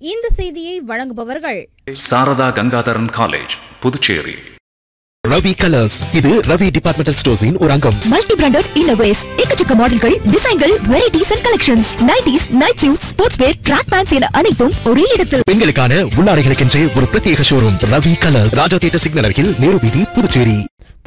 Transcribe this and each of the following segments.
இந்த செய்தியை வழங்குபவர்கள் சாரதா கங்காதரன் காலேஜ் புதுச்சேரி. ரவி கலர்ஸ். இது ரவி டிபார்ட்மெண்டல் ஸ்டோர்ஸின் ஒரு அங்கம் மல்டி பிராண்டட் இன்னோவேஸ் எக்கச்சக்க மாடல்கள் டிசைன்கள் varieties and collections nighties night suit sports wear track pants என அனைத்தும் ஒரே இடத்தில். பெண்களுக்கான உள்ளாடைகளுக்கென்றே ஒரு பிரத்யேக showroom Ravi colours. Raja theatre signal அருகில் நேரு வீதி புதுச்சேரி.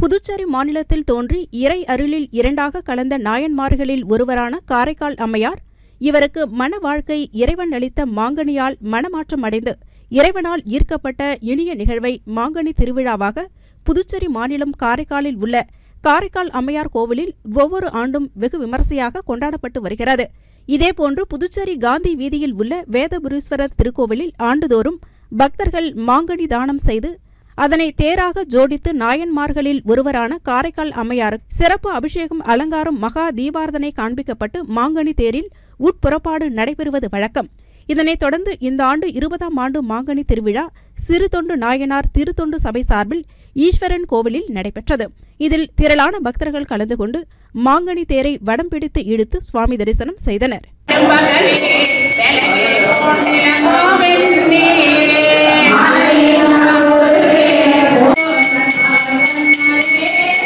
புதுச்சேரி மாநிலத்தில் தோன்றி இறை அருளில் இரண்டாக கலந்த நாயன்மார்களில் ஒருவரான காரைக்கால் அம்மையார் இவருக்கு மன வாழ்க்கை இறைவன் அளித்த மாங்கனியால் மனமாற்றம் அடைந்து இறைவனால் ஈர்க்கப்பட்ட இனிய நிகழ்வை மாங்கனி திருவிழாவாக புதுச்சேரி மாநிலம் காரைக்காலில் உள்ள காரைக்கால் அம்மையார் கோவிலில் ஒவ்வொரு ஆண்டும் வெகு விமரிசையாக கொண்டாடப்பட்டு வருகிறது. இதேபோன்று புதுச்சேரி காந்தி வீதியில் உள்ள வேதபுரீஸ்வரர் திருக்கோவிலில் ஆண்டுதோறும் பக்தர்கள் மாங்கனி தானம் செய்து அதனை தேராக ஜோடித்து நாயன்மார்களில் ஒருவரான காரைக்கால் அம்மையாருக்கு சிறப்பு அபிஷேகம் அலங்காரம் மகா தீபாரதனை காண்பிக்கப்பட்டு மாங்கனி தேரில் உட்புறப்பாடு நடைபெறுவது வழக்கம் இதனைத் தொடர்ந்து இந்த ஆண்டு இருபதாம் ஆண்டு மாங்கனி திருவிழா சிறு தொண்டு நாயனார் திருத்தொண்டு சபை சார்பில் ஈஸ்வரன் கோவிலில் நடைபெற்றது இதில் திரளான பக்தர்கள் கலந்து கொண்டு மாங்கனி தேரை வடம் பிடித்து இழுத்து சுவாமி தரிசனம் செய்தனர் Yeah.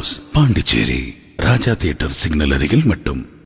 House Pondicherry. Raja theatre signal அருகில் மட்டும்.